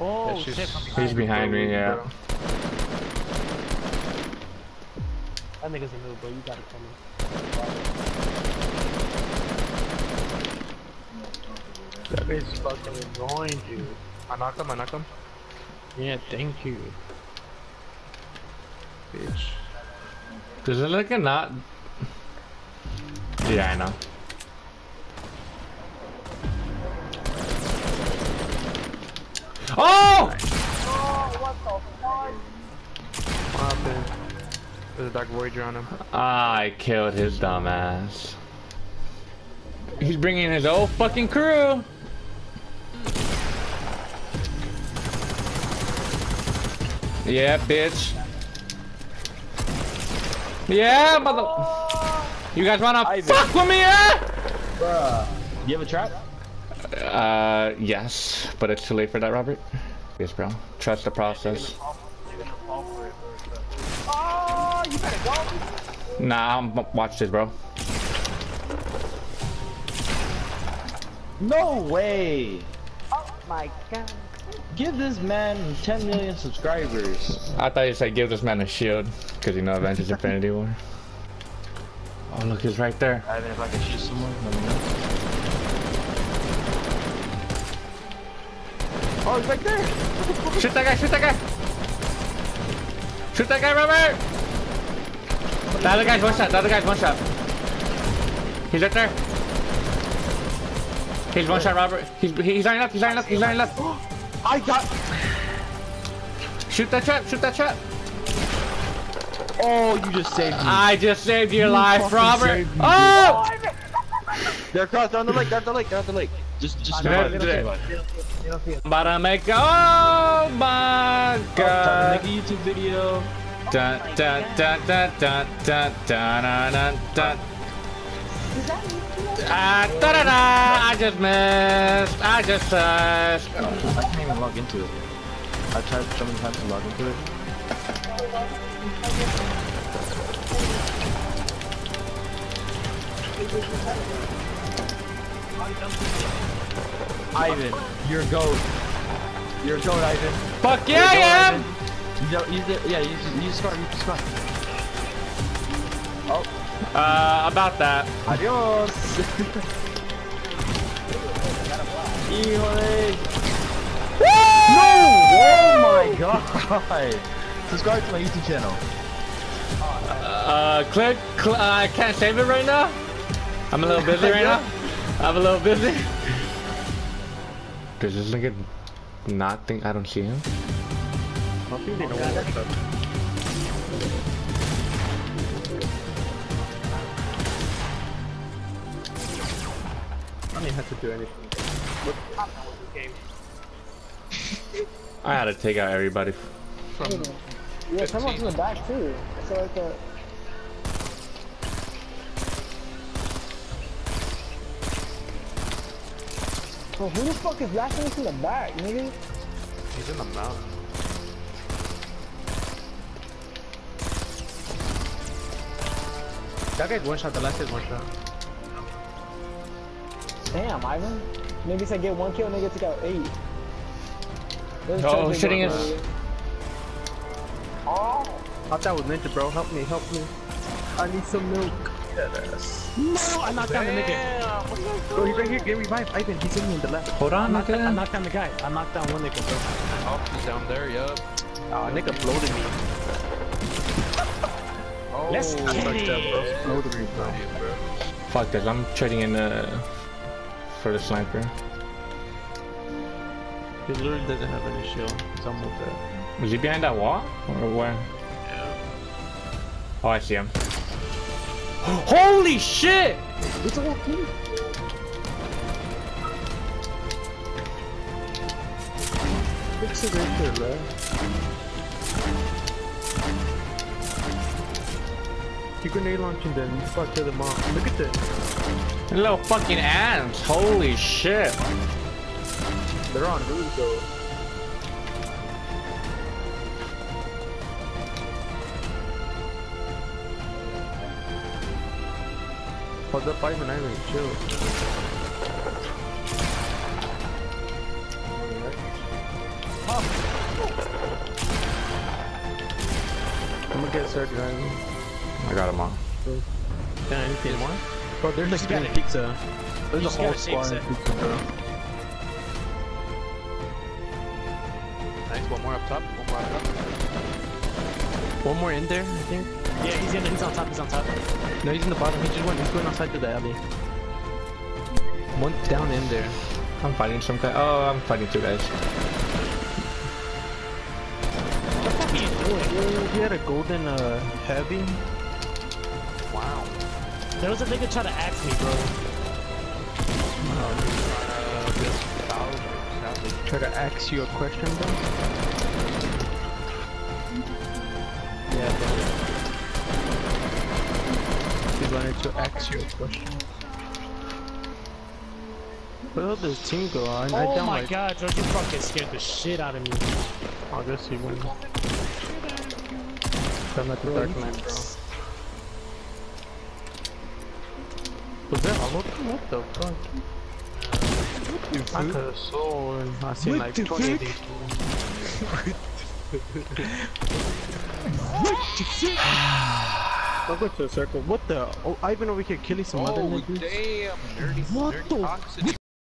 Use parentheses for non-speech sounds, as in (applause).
Oh Yeah, shit! From He's behind. behind me, yeah. Bro. That nigga's a noob, bro. You gotta come in. That bitch fucking annoying, dude. I knocked him, I knocked him. Yeah, thank you. Bitch. Does it look a not? Yeah, I know. Oh! What the happened? There's a Dark Voyager on him. I killed his dumbass. He's bringing his whole fucking crew. Yeah, bitch. Yeah, mother. You guys wanna Ivan. fuck with me, yeah? Bruh. You have a trap? Uh, yes, but it's too late for that, Robert. Yes, bro. Trust the process. Oh, you better go. Nah, I'm, watch this, bro. No way! Oh my god. Give this man 10 million subscribers. I thought you said give this man a shield, because you know Avengers Infinity War. Oh, look, he's right there. Ivan, if I can shoot someone, Oh, he's right there. Shoot that guy, shoot that guy! Shoot that guy, Robert! The other guy's one shot, the other guy's one shot. He's right there. He's one shot, Robert. He's, he's lining up, he's lining up, he's lining up. (gasps) I got. Shoot that trap, shoot that trap. Oh, you just saved me. I just saved your life, Robert. Oh! (laughs) They're across, they're on the lake, they're on the lake, they're on the lake. Just, just Did survive, I- just did I- survive. You don't see it. About to make oh my Time to god. make a YouTube video. Dun dun dun dun dun dun dun dun dun dun. Ah, da da da! I just missed. I just uh. I can't even log into it. I tried so many times to log into it. Ivan, you're a goat. You're a goat, Ivan. Fuck yeah, I am. You don't, use it, yeah, use, use scar, use scar. Oh, Uh, about that. adios. Híjole. No! Oh my god! Subscribe to my YouTube channel. Uh, click. Cl uh, I can't save it right now. I'm a little busy (laughs) right now. I'm a little busy. Does this nigga not think I don't see him? I think they know what's up. I don't even have to do anything. I had to take out everybody. From Yeah, someone's in the back too. So like that. Well, who the fuck is blasting us in the back, nigga? he's in the mountain. That guy's one shot, the last guy's one shot. Damn, Ivan. Maybe said get one kill, nigga took out eight. There's Oh, something shitting going is- on. Oh, Thought that was ninja, bro. Help me, help me. I need some milk. No! I knocked down the nigga. Bro, he's right here. Get revived. Ivan, he's in me in the left. Hold I on, knocked, I knocked down the guy. I knocked down one nigga, bro. Oh, he's down there, yup. Ah, nigga bloated me. Oh, Let's I get fucked bro. it. Bloated me, bro. Yeah. Fuck this. I'm trading in uh for the sniper. He literally doesn't have any shield. He's almost dead. Was he behind that wall or where? Yeah. Oh, I see him. Holy shit! It's a in. Fix it right there, man. You grenade launching them, you fuck to them off. Look at this. Little fucking ants. Holy shit. They're on route though. Hold up, I'm an island, chill. I'm gonna get Sergeant I got him on. Yeah, anything more? Bro, there's like three pizza. There's a whole squad of pizza, bro. Nice, one more up top, one more up top. One more in there, I think. Yeah, he's in. He's on top. He's on top. No, he's in the bottom. He just went. He's going outside to the alley. One down in there. I'm fighting some guy. Oh, I'm fighting two guys. What the fuck are you doing? He had a golden uh heavy. Wow. There was a nigga trying to axe me, bro. Uh, this Bowser, sadly. Try to ask you a question, bro. Yeah, bro. He wanted to ask you a question. Where did this team go? I, I Oh down my like, god, George, you fucking scared the shit out of me. I guess he won. I'm at the dark knight, bro. Was that all of them? What the fuck? I could have sworn I seen like 20 of these. (sighs) I'll go to a circle. What the? Oh, I've been over here killing some other Oh, niggas. damn. Dirty, What the- toxicity.